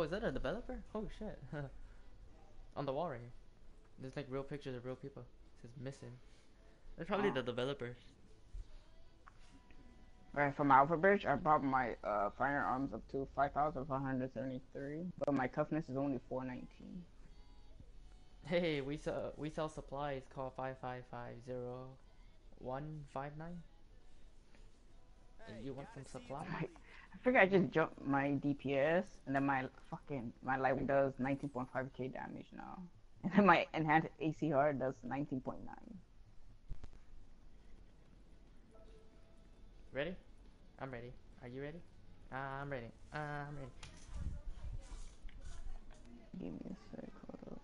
Oh, is that a developer? Oh shit. On the wall right here. There's like real pictures of real people. It says missing. That's probably Oh. the developers. Right, for my Alpha Bridge, I brought my uh, firearms up to 5,573, but my toughness is only 419. Hey, we sell we sell supplies. Call five five five zero one five nine. You want some supply? I, figure I just jumped my DPS, and then my fucking, my light does 19.5k damage now. And then my enhanced ACR does 19.9. Ready? I'm ready. Are you ready? I'm ready. I'm ready. Give me a sec, hold up.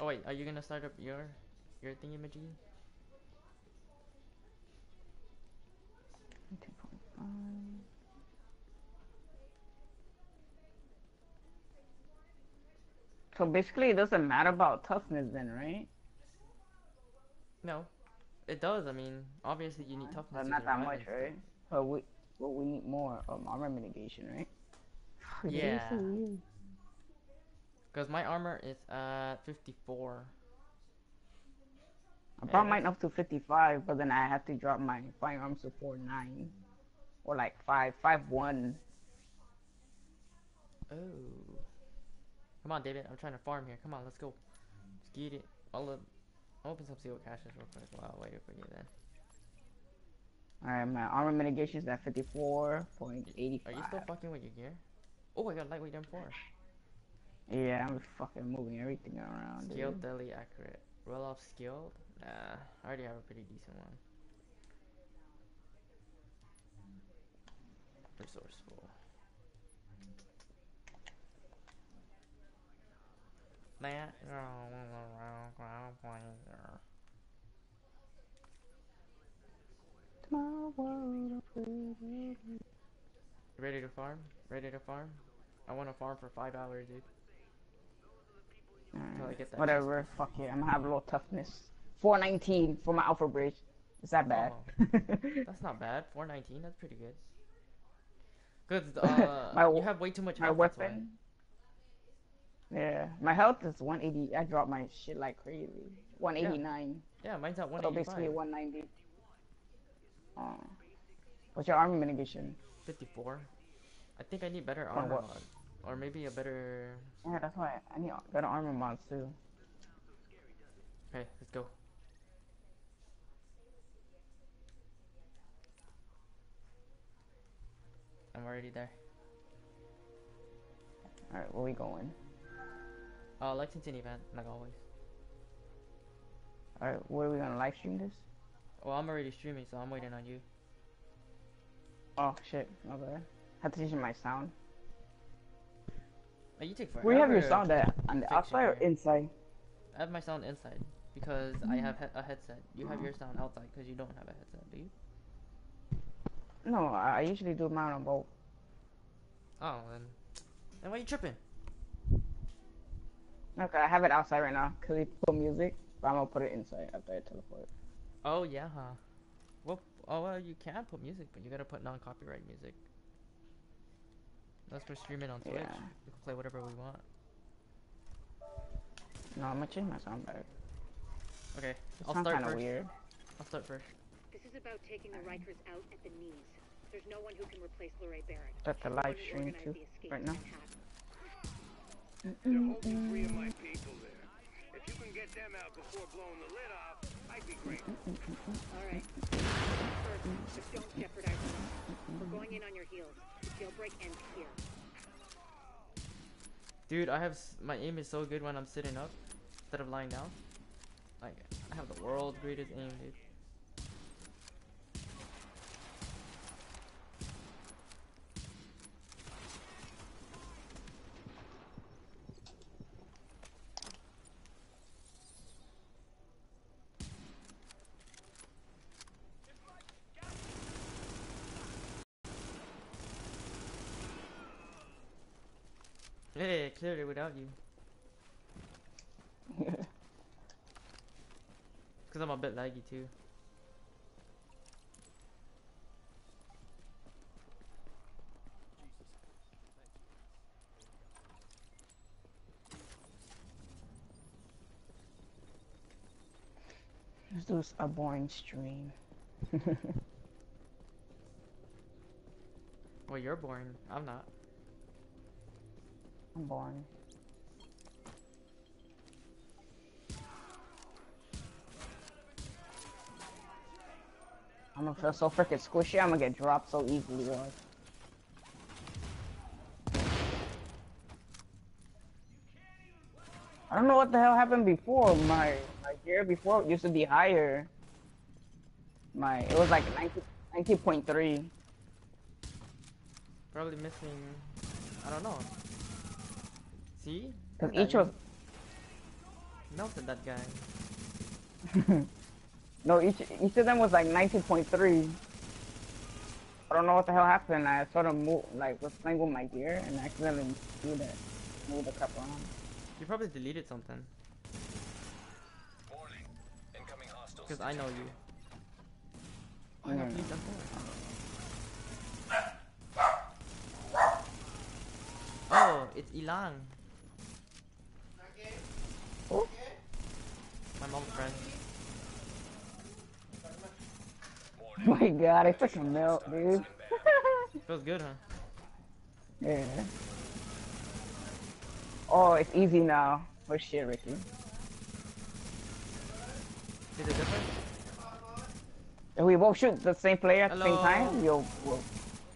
Oh wait, are you gonna start up your your thingy majiggy? 19.5. So basically, it doesn't matter about toughness then, right? No, it does. I mean, obviously you need toughness. But not that much, and stuff. right? But we, but we need more um, armor mitigation, right? Yeah. Cause my armor is at 54. I brought Yeah, mine up to 55, but then I had to drop my firearms to 49. Or like 5, 5 1. Oh. Come on, David. I'm trying to farm here. Come on, let's go. Let's get it. I'll uh, open some seal caches real quick while I wait for you then. Alright, my armor mitigation is at 54.85. Are you still fucking with your gear? Oh, I got lightweight M4. Yeah, I'm fucking moving everything around. dude. Deadly, accurate. Roll off skilled? Nah, I already have a pretty decent one. Resourceful. That My world of freedom. Ready to farm? Ready to farm? I want to farm for five hours, dude. Until I Alright, get that Whatever, fuck it. I'm gonna have a little toughness. 419 for my Alpha Bridge. Is that bad? Oh. That's not bad. 419, that's pretty good. Cause uh, My you have way too much my weapon. Yeah, my health is 180. I dropped my shit like crazy. 189. Yeah, mine's at So basically 190. Uh, what's your armor mitigation? 54. I think I need better armor mod. Or maybe a better... Yeah, that's why I need better armor mods too. Okay, let's go. I'm already there. Alright, where we going? Uh, Lexington event, like always. Alright, where are we gonna live stream this? Well, I'm already streaming, so I'm waiting on you. Oh shit, okay. have to change my sound. Oh, you take forever. You have your sound at? On the outside or inside? I have my sound inside because I have he- a headset. You have your sound outside because you don't have a headset, do you? No, I, usually do mine on both. Oh, then. Then why you tripping? Okay, I have it outside right now because we put music, but I'm gonna put it inside after I teleport. Oh yeah, huh? Well, oh well, you can put music, but you gotta put non-copyright music. That's for streaming on Twitch. Yeah. We can play whatever we want. No, I'm gonna change my sound back. Okay, It I'll start first. weird. I'll start first. This is about taking the Rikers out at the knees. There's no one who can replace LaRae Barrett. That's a No one live stream too, right from now. Manhattan. They're holding three of my people there. If you can get them out before blowing the lid off, I'd be grateful. All right. First, but don't jeopardize them. We're going in on your heels. The jailbreak ends here. Dude, I have s- my aim is so good when I'm sitting up instead of lying down. Like I have the world's greatest aim, dude. without you. Because I'm a bit laggy too. This was a boring stream. well, you're boring. I'm not. I'm boring. I'm gonna feel so freaking squishy. I'm gonna get dropped so easily. Bro. I don't know what the hell happened before. My my gear before used to be higher. My it was like 19 19.3. Probably missing. I don't know. See? Cause each was Melted that guy. no each each of them was like 19.3. I don't know what the hell happened. I sort of moved like was playing with my gear and accidentally moved it, moved the crap around. You probably deleted something. Warning. Incoming hostiles. Because I know you. Why not leave that there? Oh, it's Ilang. Oh. My mom's friend. Oh my god, I took a milk, dude. Feels good, huh? yeah. Oh, it's easy now. For shit, Ricky. Is it different? If we both shoot the same player at the same Hello. time, you'll we'll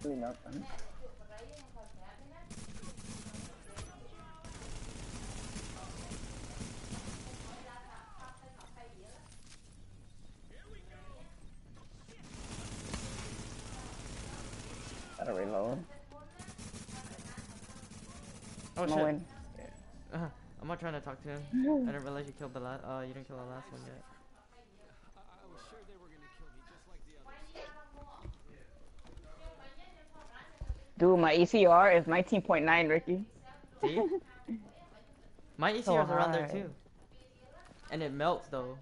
do Gotta reload. Oh no shit. win. Uh, I'm not trying to talk to him. I didn't realize you killed the last. Uh, you didn't kill the last one yet. Dude, my ACR is 19.9, Ricky. See? My ACR's So around there too. And it melts though.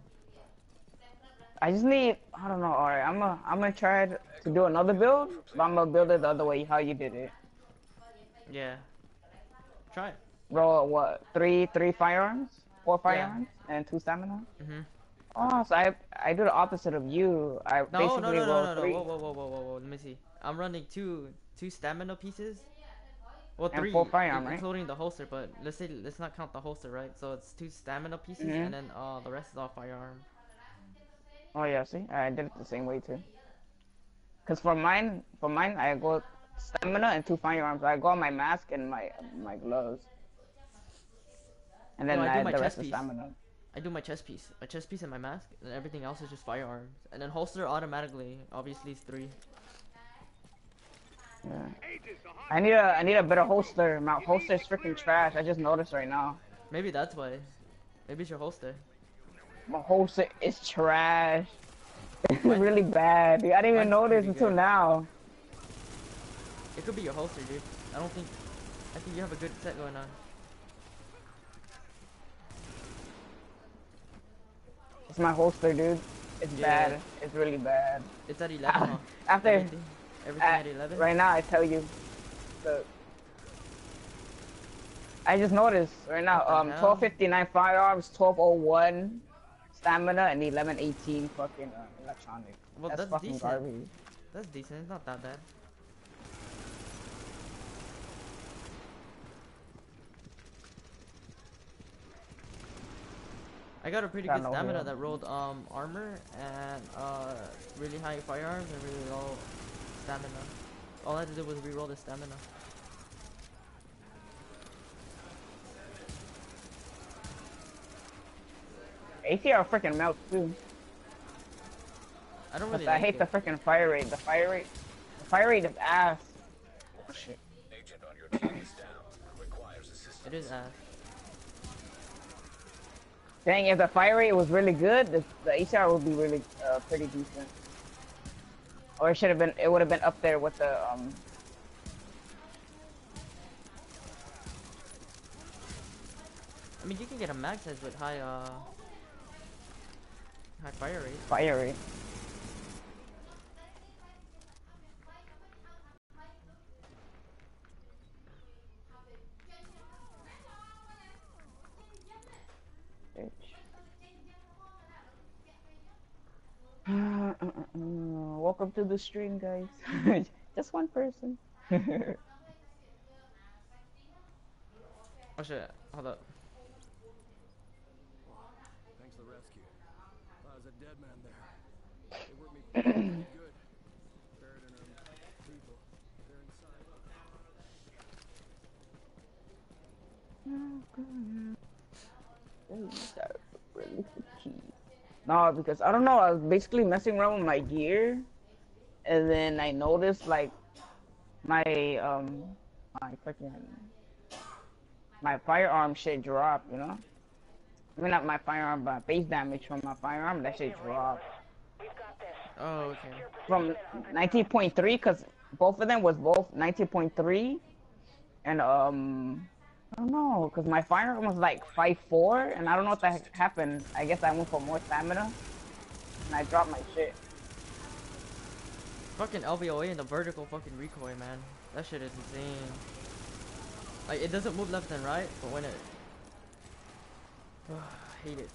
I just need, I don't know, alright, I'm gonna, I'm gonna try to to do another build, but I'm gonna build it the other way, how you did it. Yeah. Try it. Roll, what, three, three firearms? Four firearms? And two stamina? Mm-hmm. Oh, so I, I do the opposite of you. I No, basically no, no, roll no, no, no. three Whoa, whoa, whoa, whoa, whoa, whoa. Let me see. I'm running two, two stamina pieces. Well, And three, full firearm, in- right? including the holster. But let's say let's not count the holster, right? So it's two stamina pieces, Mhm. and then uh the rest is all firearm. Oh yeah, see, I did it the same way too. Cause for mine, for mine, I go stamina and two firearms. I go on my mask and my my gloves, and then No, I do my the chest rest is piece. stamina. I do my chest piece, my chest piece and my mask, and everything else is just firearms. And then holster automatically, obviously, is three. Yeah. I need a I need a better holster. My holster's freaking trash. I just noticed right now. Maybe that's why. Maybe it's your holster. My holster is trash. It's really bad. Dude. I didn't even notice until good. now. It could be your holster, dude. I don't think. I think you have a good set going on. It's my holster, dude. It's Yeah. bad. It's really bad. It's at 11, huh? After Everything, everything uh, at 11? right now, I tell you. The, I just noticed right now. Um, hell? 1259 firearms, 1201 stamina, and 1118 fucking uh, electronic. Well, that's, that's fucking decent. garbage. That's decent. It's not that bad. I got a pretty Got good stamina that rolled um armor and uh really high firearms and really low stamina. All I had to do was reroll the stamina. ATR freaking melts too. I don't But really. I hate it. the freaking fire rate. The fire rate, the fire rate is ass. Oh, shit. Agent on your team is down. Requires assistance. It is ass. Dang, if the fire rate was really good, the, the ATR would be really uh, pretty decent. Or it should have been. It would have been up there with the um. I mean, you can get a max size with high uh high fire rate. fire rate. Bitch. welcome to the stream, guys. Just one person. Oh shit, hold up. Thanks for the rescue. I dead man there. They worked me good. Buried in them people. They're inside. No, because I don't know. I was basically messing around with my gear, and then I noticed like my um my fucking my firearm shit drop. You know, I mean not my firearm, but base damage from my firearm. That shit dropped Oh, okay. from 19.3 because both of them was both 19.3 and um I don't know because my firearm was like 5.4 and I don't know what that happened I guess I went for more stamina and I dropped my shit Fucking LVOA and the vertical fucking recoil, man. That shit is insane. Like, it doesn't move left and right, but when it... I hate it.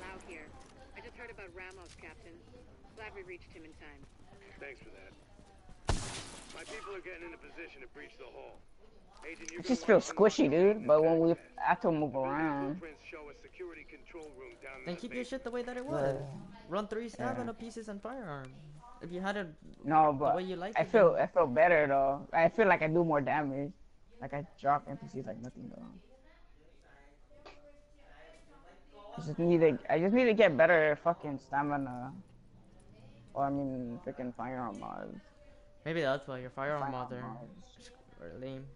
Lau here. I just heard about Ramos, Captain. Glad we reached him in time. Thanks for that. My people are getting in a position to breach the hull. Agent, it just feels squishy dude but when we fast. have to move around blueprints show a security control room down in Then keep your shit the way that it was. Run three stamina pieces and firearm. If you had it no the but way you like I it, feel then- I feel better though I feel like I do more damage like I drop NPCs like nothing though I just need to I just need to get better fucking stamina or I mean freaking firearm mods Maybe that's why your firearm mods are, mods. lame.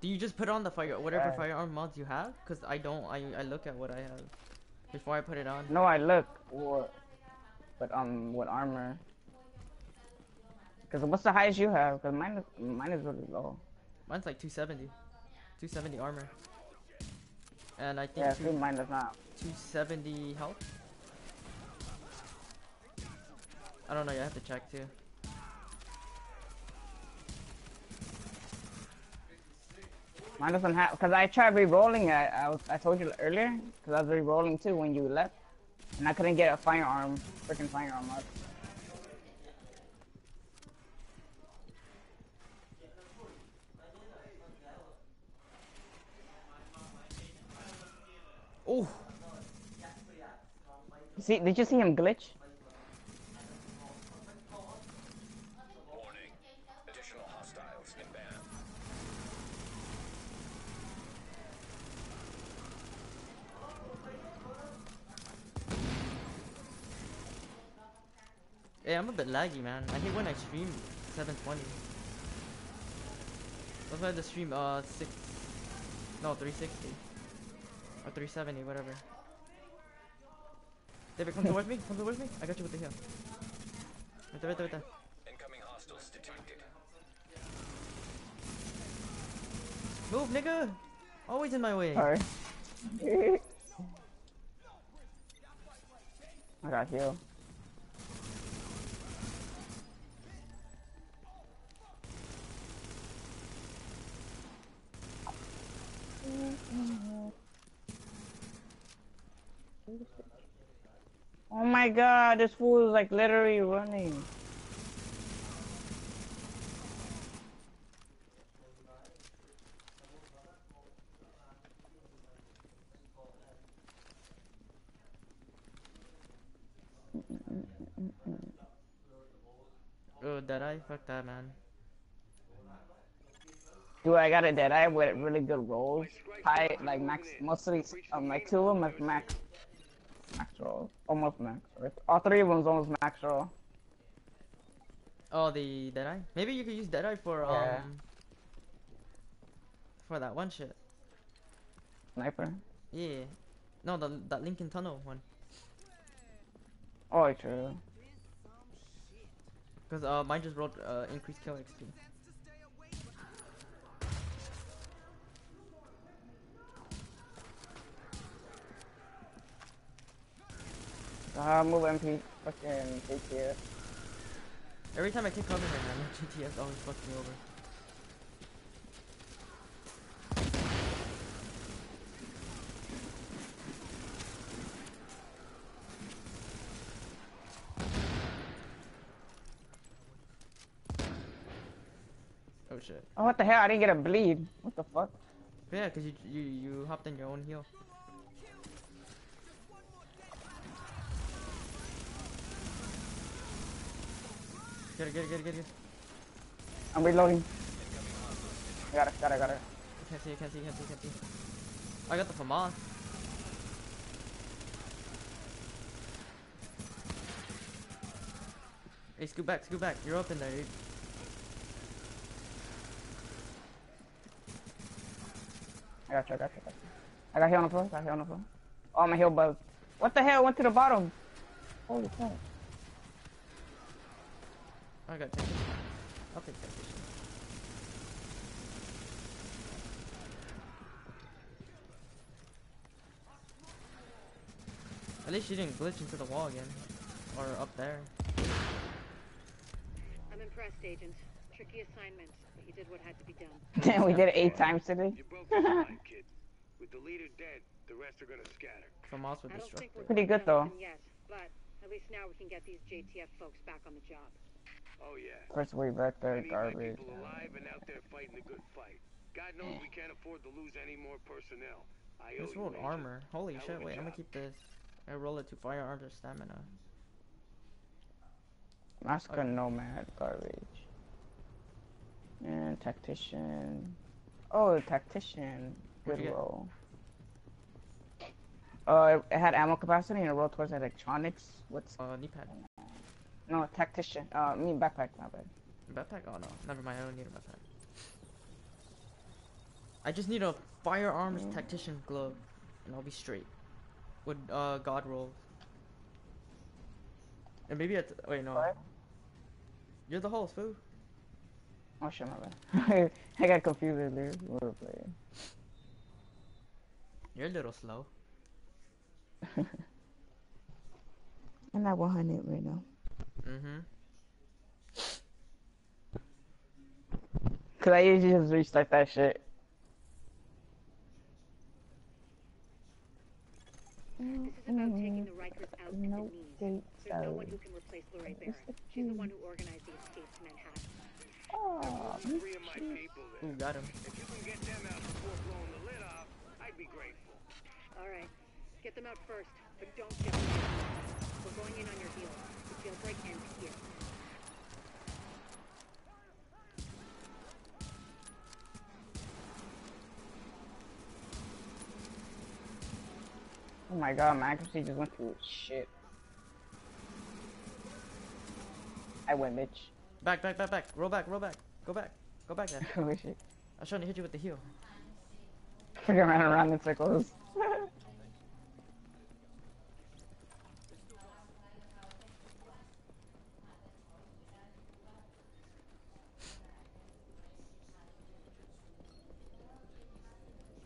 Do you just put on the fire whatever Right. firearm mods you have? Cause I don't. I I look at what I have before I put it on. No, I look what, but um, what armor? Cause what's the highest you have? Cause mine is mine is really low. Mine's like 270. 270 armor. And I think Yeah, two- mine does not. 270 health. I don't know. You have to check too. Mine doesn't have. Cause I tried re-rolling it. I was I told you earlier. Cause I was re-rolling too when you left, and I couldn't get a firearm, freaking firearm up. Oh, See, did you see him glitch? Warning. Additional hostiles inbound. yeah. I'm a bit laggy, man. I hate when I stream 720. That's why the stream uh six, no 360 or 370, whatever. David, come towards me. Come towards me. I got you with the heal. Right there, right there, right there. Incoming hostiles detected. Move, nigga. Always in my way. Sorry. I got heal. Oh my god, this fool is like literally running. Oh, dead eye. Fuck that, man. Dude, I got a dead eye with really good rolls. High, like max, mostly, um, like two of them is max, max roll, almost max. Right? All three of them's almost max roll. Oh, the dead eye. Maybe you could use dead eye for um Yeah. for that one shit. Sniper. Yeah. No, the that Lincoln Tunnel one. Oh, true. Cause uh mine just rolled uh increased kill XP. Haha, move MP fucking GTS. Every time I kick over right now, my GTS always fucks me over. Oh shit. Oh, what the hell? I didn't get a bleed. What the fuck? Yeah, cause you you you hopped on your own heel. Get it, get it, get it, get it. I'm reloading. Got it, got it, got it. Can't see, can't see, can't see, can't see. I got the FAMAS. Hey, scoot back, scoot back. You're up in there, dude. I got you, I got you, I got you. I got heal on the floor, I got heal on the floor. Oh, my heal buzzed. What the hell? Went to the bottom. Holy fuck. I got tactician. I'll take tactician. At least you didn't glitch into the wall again. Or up there. I'm impressed, Agent. Tricky assignment, but you did what had to be done. Damn, we did it eight times today. You broke the line, kid. With the leader dead, the rest are gonna scatter. FAMAS would I don't we're. Pretty good, though. them Yet, but at least now we can get these JTF folks back on the job. Oh yeah. First way back there, I garbage. people alive and out there fighting a good fight. God knows we can't afford to lose any more personnel. I owe This you, rolled armor. Holy Hell shit, of a wait, I'm gonna keep this. I roll it to firearms or stamina. Massacre Nomad, garbage. And tactician. Oh, tactician. What'd Good roll. Uh, it had ammo capacity and it rolled towards electronics. What's Uh, knee pad. No tactician? Uh, I mean backpack. Not bad. Backpack? Oh no, never mind, I don't need a backpack. I just need a firearms Mm. tactician glove, and I'll be straight. With, uh, god rolls. And maybe it's, wait, no. What? You're the host, fool. Oh shit, my bad. I got confused earlier. We were playing. You're a little slow. I'm at 100 right now. Mm-hmm. Cause I usually just restart that shit. This is about taking the Rikers out at the No knees. date, There's no one who can replace LaRae Barrett. She's the one who organized the escape to Manhattan. Oh, Three of my people there. Ooh, got him. If you can get them out before blowing the lid off, I'd be grateful. All right, get them out first, but don't get them. We're going in on your heels. The jailbreak ends here. oh my god, my accuracy just went through shit. I win, bitch. Back, back, back, back. Roll back, roll back. Go back. Go back there. Holy shit. I was trying to hit you with the heel. Freaking ran around in circles.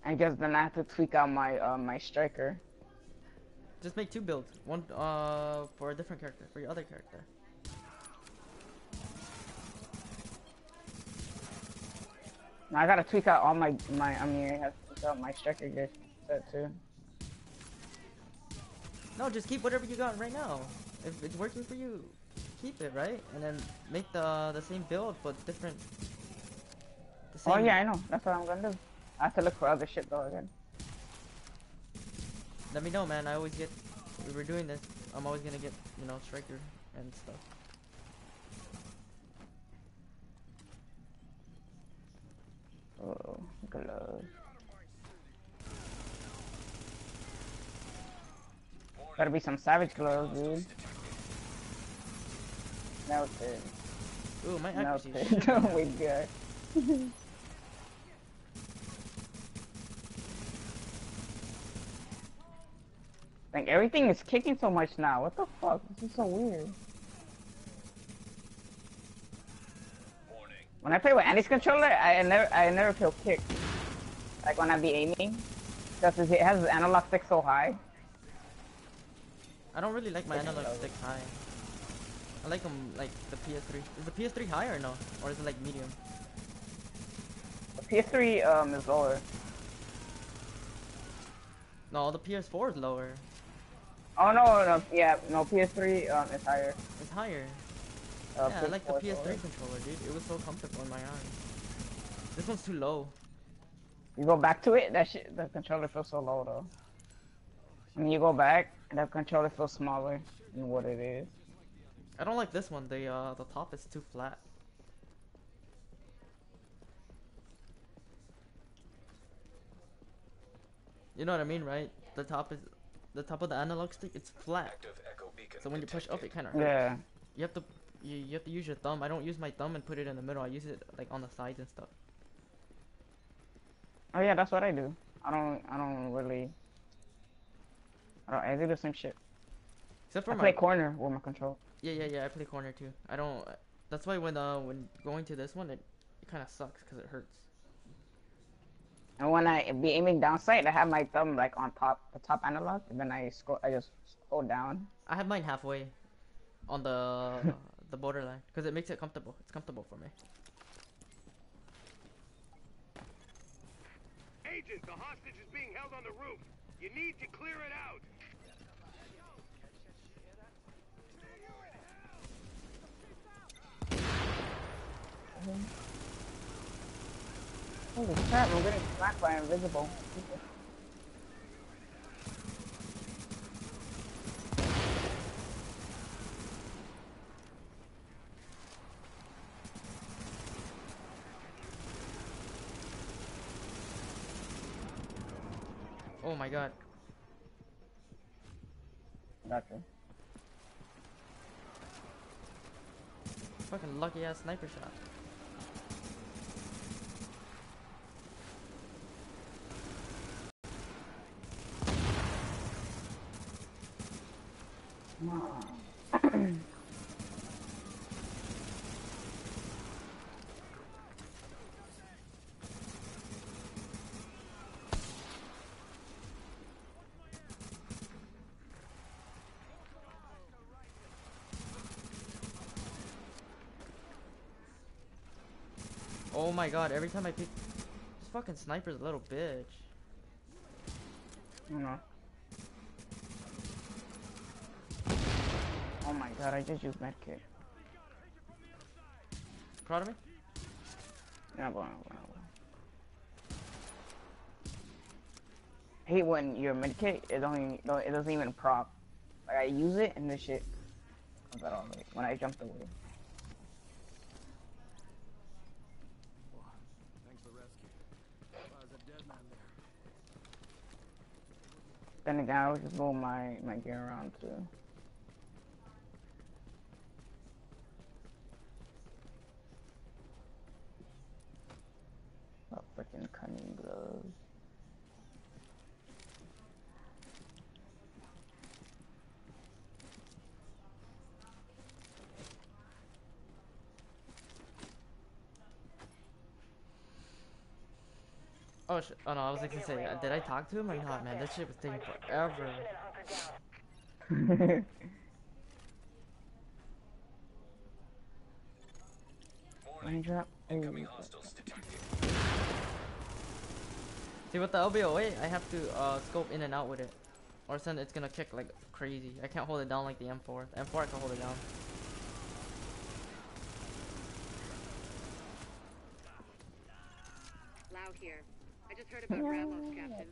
I guess then I have to tweak out my uh, my striker. Just make two builds. One, uh, for a different character. For your other character. Now I gotta tweak out all my my. I mean, I have to tweak out my striker gear set too. No, just keep whatever you got right now. If it's working for you, keep it, right? And then make the the same build but different. The Oh yeah, I know. That's what I'm gonna do. I have to look for other shit though again. Let me know, man. I always get. We were doing this. I'm always gonna get, you know, striker and stuff. Oh, gloves. Gotta be some savage gloves, dude. Melted. Ooh, my accuracy. is shit oh my god. like everything is kicking so much now. What the fuck? This is so weird. Warning. When I play with Andy's controller, I never I never feel kicked. Like when I be aiming. Because it has the analog stick so high. I don't really like my analog sticks high. I like them like the PS3. Is the PS3 high or no? Or is it like medium? The PS3 um is lower. No, the PS4 is lower. Oh no, no, yeah, no PS3 um is higher. It's higher. Uh, yeah, I like the PS4 is PS3 lower. controller, dude. It was so comfortable in my arms. This one's too low. You go back to it, that shit, the controller feels so low though. When you go back, the controller feels smaller than what it is. I don't like this one. The uh the top is too flat. You know what I mean, right? The top is the top of the analog stick. It's flat. Active echo beacon So when you push up, it kind of hurts. Yeah. You have to you, you have to use your thumb. I don't use my thumb and put it in the middle. I use it like on the sides and stuff. Oh yeah, that's what I do. I don't, I don't really. I don't. I do the same shit. Except for I my play corner with my control. yeah yeah yeah. I play corner too. I don't. That's why when uh when going to this one, it, it kind of sucks because it hurts. And when I be aiming down sight, I have my thumb like on top, the top analog, and then I scroll. I just hold down. I have mine halfway, on the the borderline, because it makes it comfortable. It's comfortable for me. Agent, the hostage is being held on the roof. You need to clear it out. Mm-hmm. Holy crap! I'm getting smacked by invisible. Oh my god. Gotcha. Fucking lucky ass sniper shot. Oh my god, every time I pick this fucking sniper's a little bitch. You know. Oh my god! I just used medkit. Proud of me? Yeah, well, well, well. Hate when your medkit it don't even, it doesn't even prop. Like I use it and this shit comes out all the way when I jumped away. The rescue. Thought I was a dead man there. Then again, I was just move my my gear around too. Oh, freaking cunning gloves. Oh shit. Oh no, I was like to say, uh, did I talk to him or not, man? This shit was taking forever. Raindrop. Incoming Ooh. hostiles detected. See, with the LVOA, I have to uh, scope in and out with it. Or else it's gonna kick like crazy. I can't hold it down like the M4. The M4 I can hold it down. Lau here. I just heard about Ramos, Captain.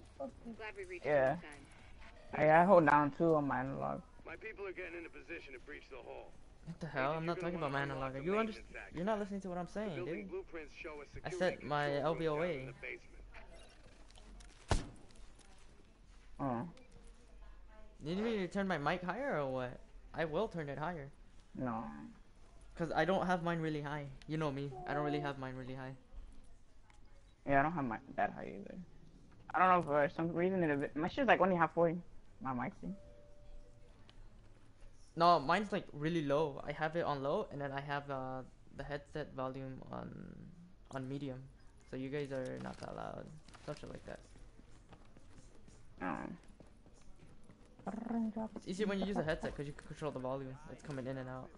Glad we reached Yeah. you in time. I, I hold down two on my analog. My people are getting into position to breach the hall. What the hell? I'm not talking about my analog. You under You're not listening to what I'm saying, dude. blueprints show a I said my control room down LVOA. in the. Oh You need me to turn my mic higher or what? I will turn it higher. no. Cause I don't have mine really high. You know me. I don't really have mine really high. Yeah, I don't have my that high either. I don't know for some reason it my shit's like only half forty. My mic thing. No, mine's like really low. I have it on low, and then I have uh, the headset volume on on medium. So you guys are not that loud. Shit like that. Um. It's easier when you use a headset because you can control the volume. It's coming in and out.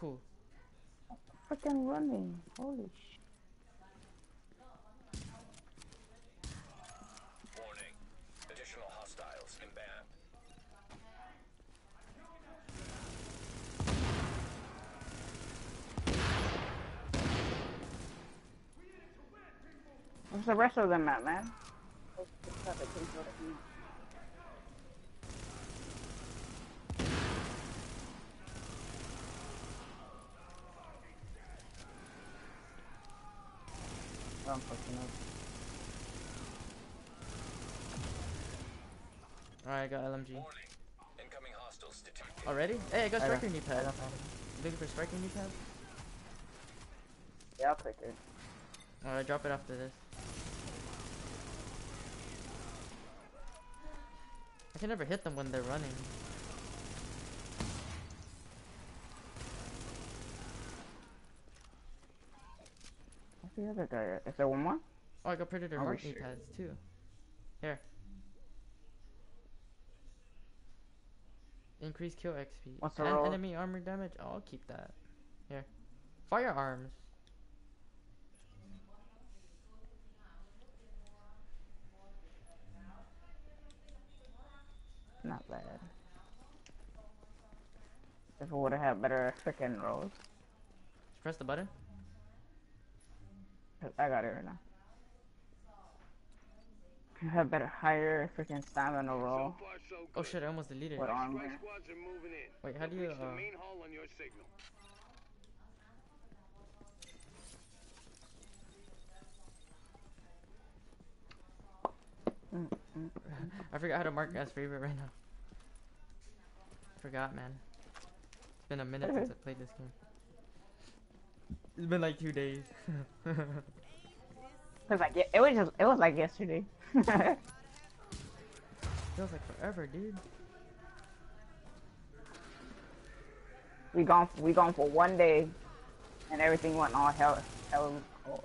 Who? Freaking running. Holy sh. Warning. Additional hostiles inbound. Where's the rest of them at, man? I'm fucking up. Alright, I got LMG. Warning. Incoming hostiles detected. Already? Hey, I got I got- striker knee I pad. got. Looking for striker knee pad? Yeah, I'll take it. Alright, drop it after this. I can never hit them when they're running. What's the other guy? Is there one more? Oh, I got predator Oh, mark knee pads too. Here. Increase kill XP. What's the roll? enemy armor damage. Oh, I'll keep that. Here. Firearms. Not bad. If I would have had better freaking rolls. Just press the button. I got it right now. I have better, higher freaking stamina roll. So far, so. Oh shit, I almost deleted it. armor? Strike squads are moving in. Wait, how do you, uh, main hall on your signal. Mm, mm, I mm. forgot how to mark as favorite right now. Forgot, man. It's been a minute since I played this game. It's been like two days. Cause like it, it was just it was like yesterday. Feels like forever, dude. we gone we gone for one day, and everything went all hell hell. Oh,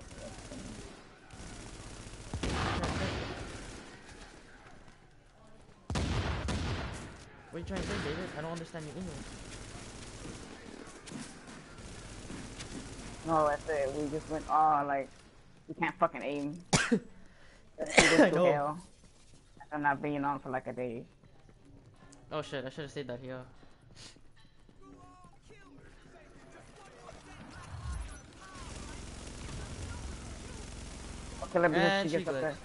What are you trying to say, David? I don't understand your English. No, that's it. We just went all like we can't fucking aim. Let's I this to know. hell. I'm not being on for like a day. Oh shit, I should have said that here. Okay, let me And just she she gets up there.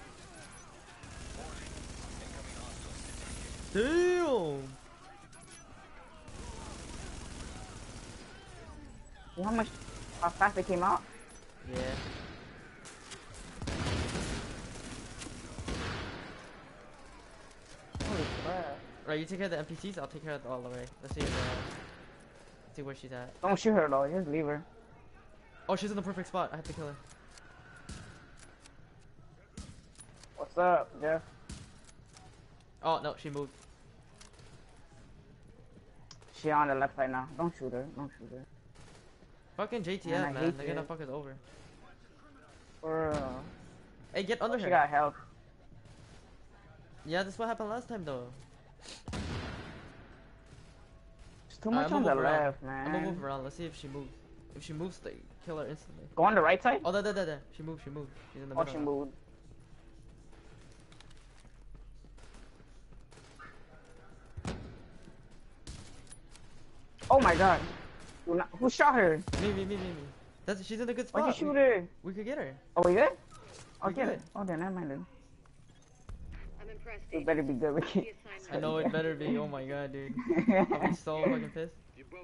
Damn! How much how fast they came out? Yeah. Holy crap! Right, you take care of the NPCs, I'll take care of all the way. Let's see if, uh, let's see where she's at. Don't shoot her though. Just leave her. Oh, she's in the perfect spot. I have to kill her. What's up, Jeff? Oh no, she moved. She on the left right now. Don't shoot her. Don't shoot her. Fucking JTF, Man, I man. They're gonna it. fuck us over. Real. Hey, get under She her. got health. Yeah, that's what happened last time though. It's too much on the around. left, man. I'm gonna move around. Let's see if she moves. If she moves, they kill her instantly. Go on the right side. Oh, there, there, there, there. She moved, she moved. She's in the Oh, middle. she now. moved. Oh my god. Do not- Who shot her? Me, me, me, me, me. That's, she's in a good Why'd spot. you We, shoot her? we could get her. Oh, we good? Oh, We get good. it. Oh, then never mind then. I'm impressed. It better be good. We can- I know it better be. Oh my god, dude. I'll be so fucking pissed.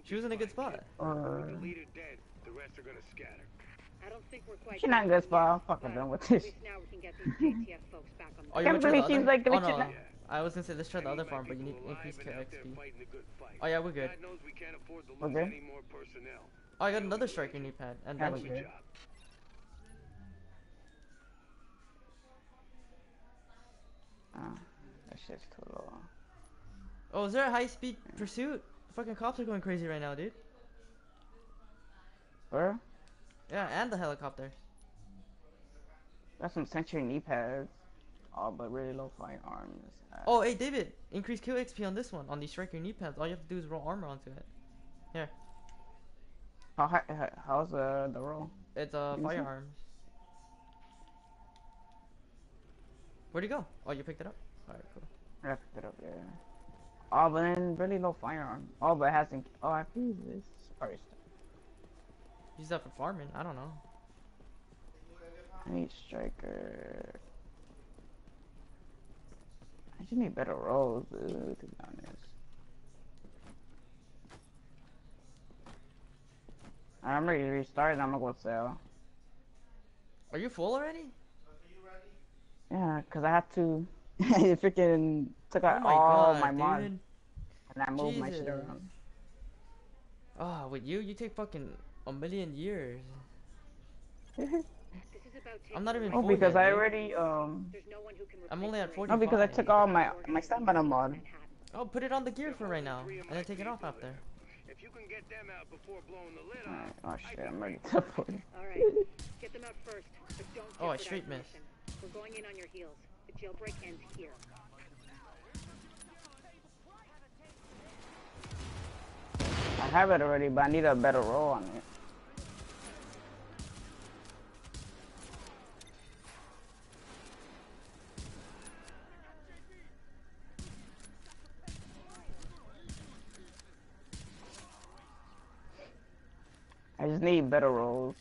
She was in a good spot. Uh, The leader dead. The rest are gonna scatter. I don't think we're quite. She's not in done good spot. I'm fucking done with this. least now we can get these JTF folks back on. Oh, you Can't believe the she's other? like oh, glitching no. Out. I was gonna say let's try the other farm, but you need alive increased and kill out there XP. fighting a good fight. Oh yeah, we're good. God we can't afford Okay. more personnel. Oh, I got another striker knee pad and Yeah, banshee. okay. Job. Oh, that shit's too low. Oh, is there a high speed pursuit? Fucking cops are going crazy right now, dude. Bro, Yeah, and the helicopter. that's some Sentry knee pads. Oh, but really low firearms. Uh, Oh, hey David, increase kill XP on this one on the striker knee pads. All you have to do is roll armor onto it. Here. How hi- how's uh, the roll? It's uh Let me firearms. Where'd you go? Oh, you picked it up. Alright, cool. I picked it up, yeah. Oh, but then really no firearm. Oh, but it hasn't. Oh, I can use this. Alright, Use that for farming. I don't know. I need striker. I just need better rolls, dude, to be honest. I'm ready to restart and I'm gonna go sell. Are you full already? Yeah, cause I have to. I freaking took out oh my all god, my dude. mods and I moved my shit around. Oh, with you, you take fucking a million years. This is about I'm not even Oh, because yet, I already um. There's no one can I'm only at the 40. No, because I took all my my stamina mod. Oh, put it on the gear for right now, and then take it off after. If you can get them out before blowing the lid Alright, off, oh shit, I'm ready to put it. All right, get them out first, but don't. Oh, I jeopardize straight missed. mission. We're going in on your heels. The jailbreak ends here. I have it already, but I need a better roll on it. I just need better rolls.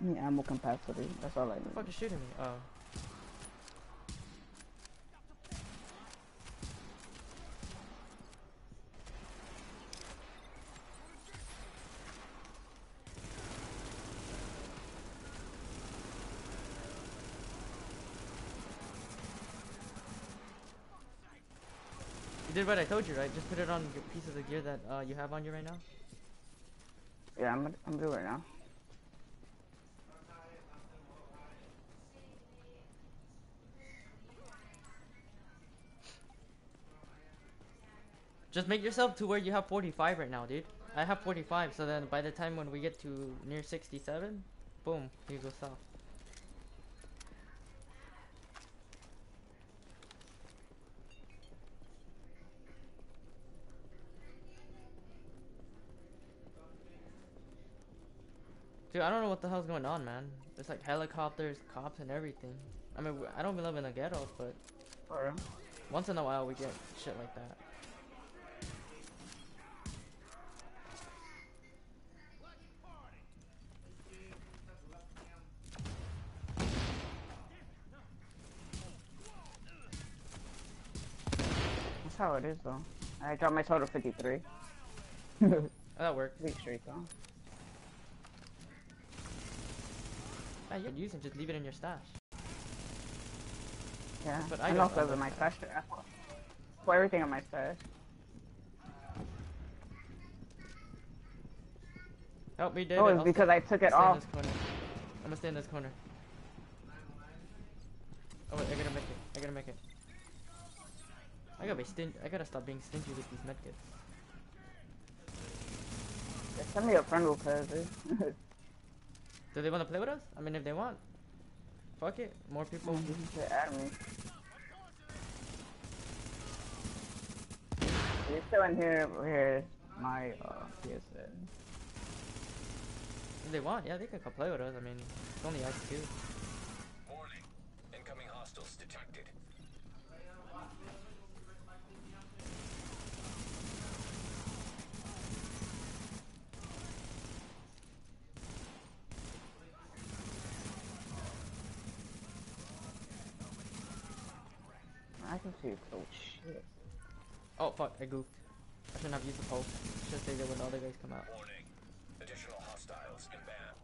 I need ammo capacity. That's all I need. Fucking shooting me. Oh. Did what I told you, right? Just put it on your pieces of gear that uh, you have on you right now. Yeah, I'm gonna, I'm doing it now. Just make yourself to where you have 45 right now, dude. I have 45, so then by the time when we get to near 67, boom, here goes south. Dude, I don't know what the hell's going on, man. There's like helicopters, cops, and everything. I mean, I don't live in the ghetto, but oh, For real. once in a while we get shit like that. That's how it is, though. I dropped my total 53. Oh, that worked. Week streak, though. Yeah, you can use it, just leave it in your stash. Yeah, But I, I know got because other of my stash. Put everything in my stash. Help me, David. Oh, oh it's I'll because I took it off. I'm gonna stay in this corner. Oh wait, I gotta make it. I gotta make it. I gotta be sting. I gotta stop being stingy with these medkits. Yeah, Send me a friend request, dude. Do they want to play with us? I mean, if they want, fuck it. More people. You should add me. You're still in here, here, my uh, PSN. If they want, yeah, they can come play with us. I mean, it's only us two. Warning. Incoming hostiles detected. I can see it. Oh shit. Oh fuck, I goofed. I shouldn't have used the pulse. Should stay there when the other guys come out. Warning. Additional hostiles inbound.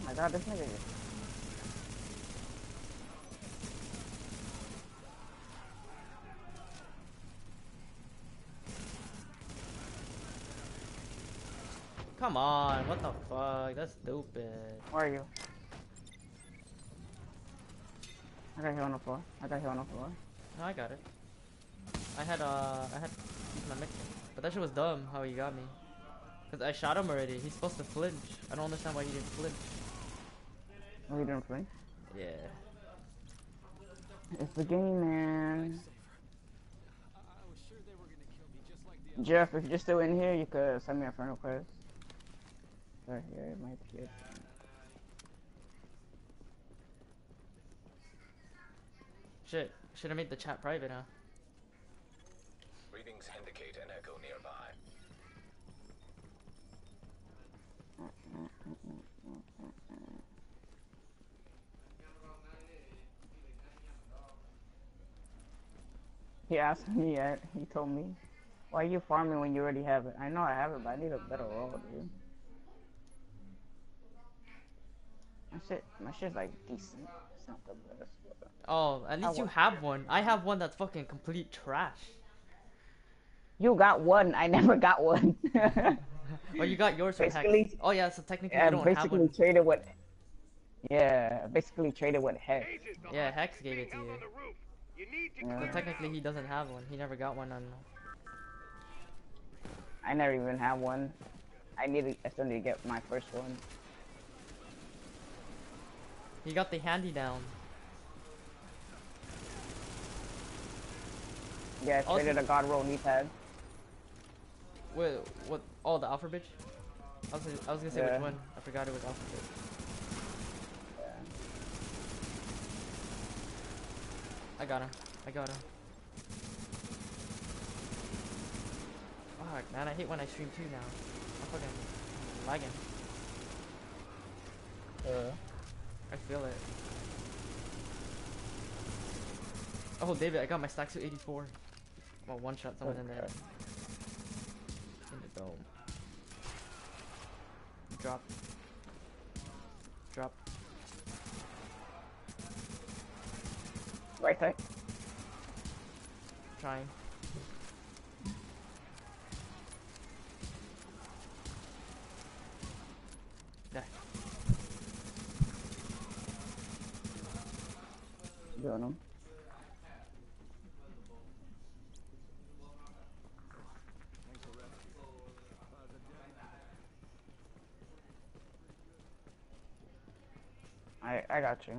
Oh my god, this nigga. is- Come on, what the fuck? That's stupid. Where are you? I got hit on the floor. I got hit on the floor. No, I got it. I had uh, I had used my medkit, but that shit was dumb how he got me. Cause I shot him already. He's supposed to flinch. I don't understand why he didn't flinch. Oh, you didn't flinch? Yeah. It's the game, man. I, I was sure they were gonna Jeff, if you're still in here, you could send me a friend request. Right here, it might be it. Shit, should have made the chat private, huh? Readings indicate an echo nearby. He asked me, uh, he told me, why are you farming when you already have it? I know I have it, but I need a better roll, dude. My shit, my shit's like decent. It's not the best. But... Oh, at least you wa- have one. I have one that's fucking complete trash. You got one, I never got one. Oh, you got yours from Hex. Basically- Oh yeah, so technically yeah, you don't have basically one. traded with. Yeah, basically traded with Hex. Yeah, Hex gave it to you. on. You need to Yeah. So technically he doesn't have one. He never got one on. I never even have one. I needed, I still need to get my first one. He got the handy down. Yeah, I Also- traded a God roll knee pad. What? What? Oh, the Alpha Bitch. I was, I was gonna say Yeah. which one. I forgot it was Alpha Bitch. Yeah. I got him. I got him. Fuck, man, I hate when I stream too now. I'm fucking lagging. Uh, I feel it. Oh, David, I got my stacks to 84. Well, one shot someone in there. In the dome. Drop. Drop. right side. Trying. I I got you.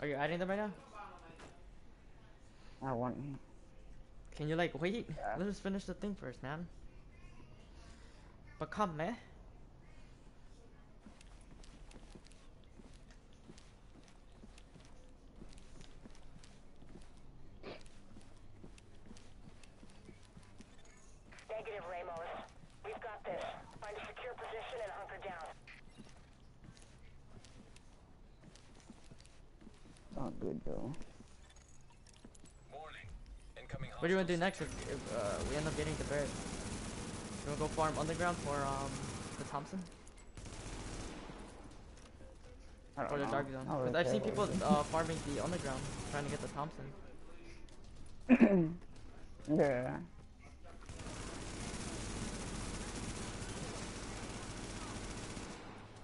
Are you adding them right now? I want. Can you like wait? Yeah. Let us finish the thing first, man. But come, man. Negative, Ramos. We've got this. Find a secure position and hunker down. Not good though. Warning. Incoming What do you want to do next if, if uh, we end up getting the bear? You want to go farm underground for um the Thompson I don't or the know. Dark Zone? Because really I've seen people uh, farming the underground trying to get the Thompson. yeah.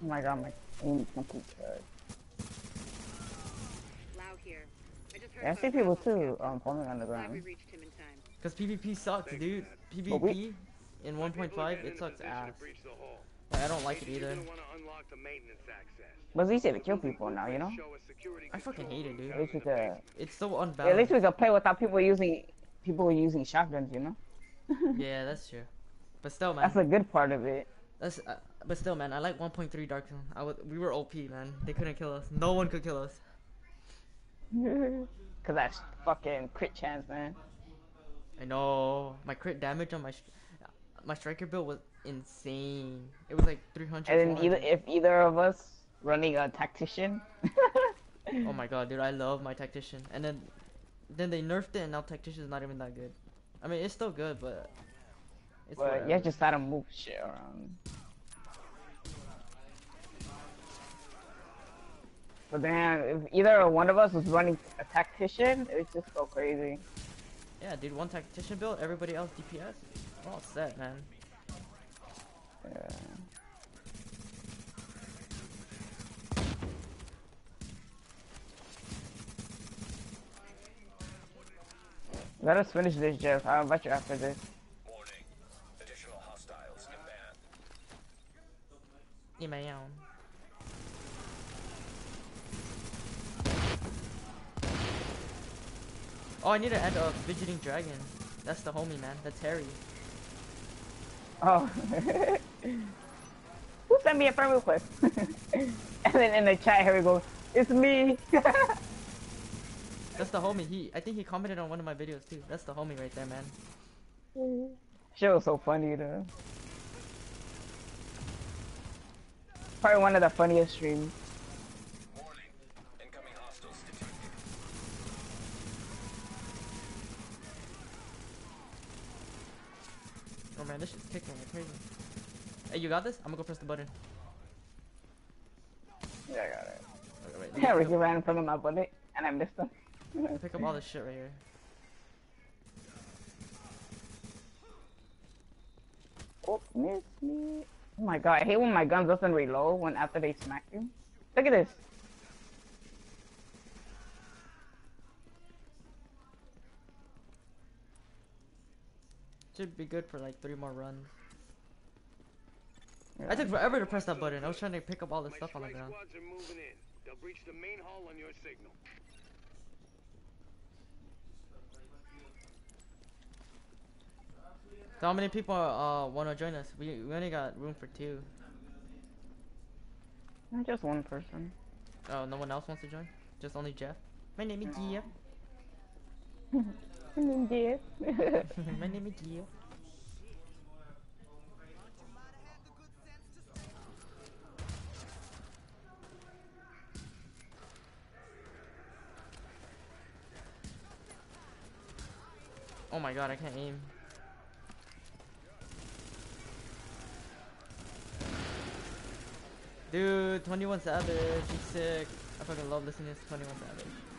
Oh my god, my aim is complete trash. Lau here. I just heard Yeah, I see people too um farming on the Glad ground. Reached him in time. Because PvP sucks, Thanks, dude. Dad. But we- PvP in My people are 1.5 it sucks ass. breach. Like, I don't like it either. you're gonna wanna unlock the maintenance access. But it's easy to kill people now, you know? show a security I fucking hate it, dude. At least in we the could. It's so Yeah, at least we could play without people using people using shotguns, you know? yeah, that's true. But still, man. That's a good part of it. That's uh, but still, man. I like 1.3 Dark Zone. I was we were OP, man. They couldn't kill us. No one could kill us. Cause that's fucking crit chance, man. I know my crit damage on my my striker build was insane. It was like 300. And then either if either of us running a tactician. Oh my god, dude, I love my tactician. And then then they nerfed it, and now tactician is not even that good. I mean, it's still good, but it's But whatever. yeah, just gotta move shit around. But then, if either one of us was running a tactician, it would just go crazy. Yeah, dude, one tactician build, everybody else DPS. We're all set, man. Yeah. Let us finish this, Jeff. I'll invite you after this. Warning. Additional hostiles inbound. Email. Oh, I need to add a fidgeting dragon. That's the homie, man. That's Harry. Oh. Who sent me a friend request? and then in the chat, Harry goes, "It's me." That's the homie. He, I think he commented on one of my videos too. That's the homie right there, man. Shit was so funny though. Probably one of the funniest streams. Man, this shit's kicking like crazy. Hey, you got this? I'm gonna go press the button. Yeah, I got it. Okay, wait, let me Yeah, pick Ricky ran in front of my bullet, and I missed him. Pick up all this shit right here. Oh, miss me. Oh my god, I hate when my gun doesn't reload when after they smack you. Look at this. Should be good for like three more runs. I took forever to press that button. I was trying to pick up all this My stuff on the ground. squads are moving in. They'll breach the main hall on your signal. So how many people uh want to join us? We we only got room for two. Not just one person. Oh, no one else wants to join? Just only Jeff? My name is Jeff. Yes. My name is Jeff. Oh my god, I can't aim. Dude, 21 Savage, he's sick. I fucking love listening to 21 Savage.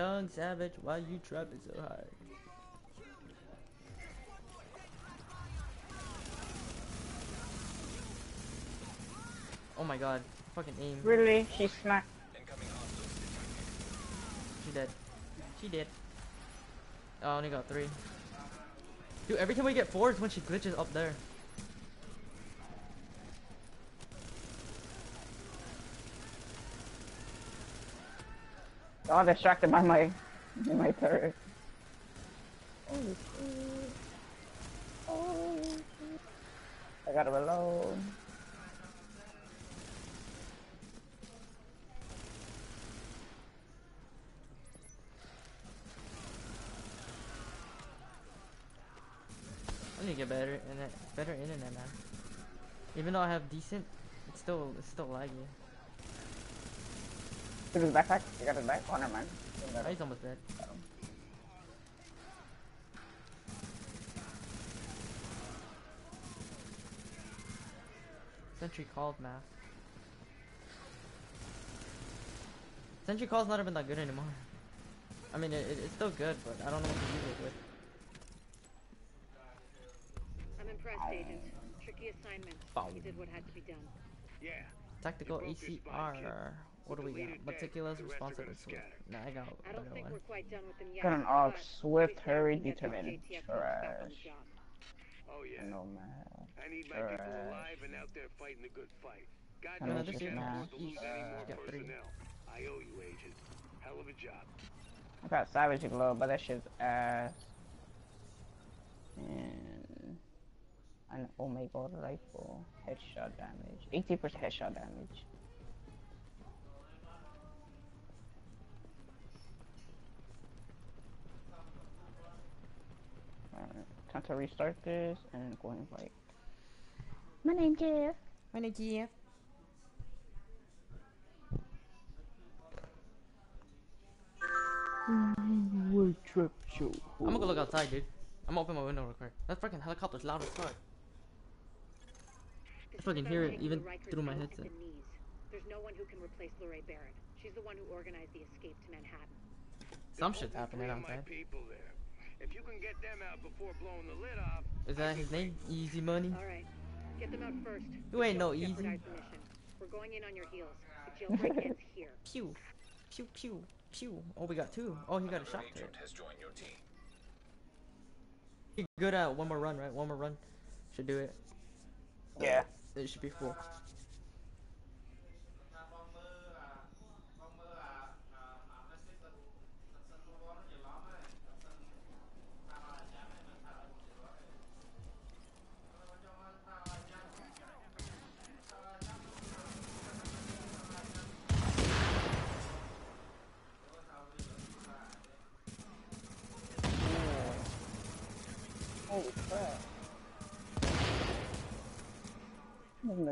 Young Savage, why you trapping so hard? Oh my god, fucking aim. really? She smacked. Incoming hostiles detected. She dead. She did. Oh, I only got three. Dude, every time we get four is when she glitches up there. I'm all distracted by my, my turret. I gotta reload. I need to get better internet, better internet, man. Even though I have decent, it's still it's still laggy. Took his backpack. You got his back. Oh, never mind. Oh, he's almost dead. Sentry called math. Sentry call's not even that good anymore. I mean, it, it, it's still good, but I don't know what to use it with. I'm impressed, Agent. Tricky assignment. Bow. You did what had to be done. Yeah. Tactical You broke your spine, kid. ACR. What do we the leader got? Meticulous, the rest are responsive, and swift. scatter. Nah, I got I a don't think we're quite done with them yet. Got an off swift, please hurry, don't get those determined. JTF folks back on the Trash. Oh yeah. No man. I need my people Trash. alive and out there fighting a good fight. God I know knows this you is can't math. afford to lose any more got three. personnel. I owe you, Agent. Hell of a job. I got Savage Glow, but that shit's ass. And an Omega oh rifle. Headshot damage. 80% headshot damage. Alright, time to restart this and go invite. My name Jeff. My name Jeff. Word trip show. I'm gonna go look outside, dude. I'm gonna open my window real quick. That freaking helicopter's loud as fuck. This fucking is hear it even through my out headset. the. There's no one who can replace LaRae Barrett. She's the one who organized the escape to Manhattan. Some shit's happening three outside. people there. If you can get them out before blowing the lid off, Is that his name? Easy Money? All right, get them out first. You ain't no easy. jeopardize. We're going in on your heels. The jailbreak ends here. Pew. Pew pew. Pew. Oh, we got two. Oh, he got a shot there. Agent has joined your team. good at one more run, right? One more run should do it. Yeah. It should be full. Holy crap.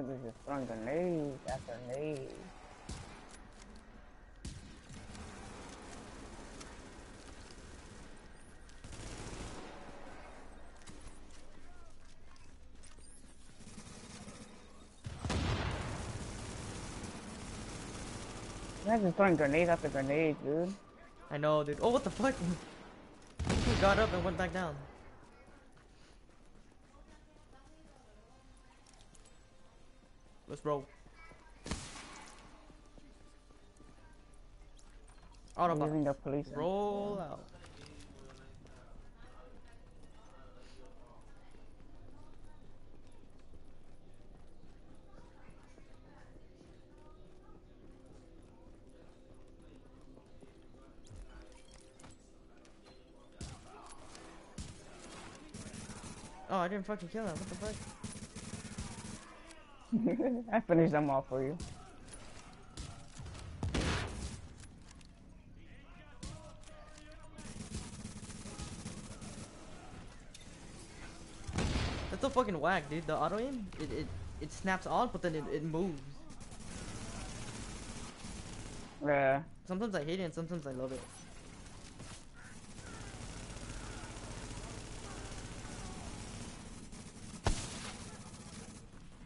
Niggas just throwing grenades after grenades. Just throwing grenades after grenades, dude. I know, dude. Oh, what the fuck? he got up and went back down. Let's roll. I'm the police. Roll out. Oh, I didn't fucking kill him. What the fuck? I finished them all for you. That's so fucking whack, dude. The auto aim, it, it, it snaps on, but then it, it moves. Yeah. Sometimes I hate it and sometimes I love it.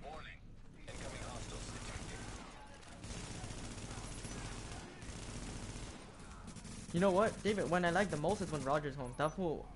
Warning. Incoming hostiles detected. You know what, David? When I like the most is when Roger's home. That fool,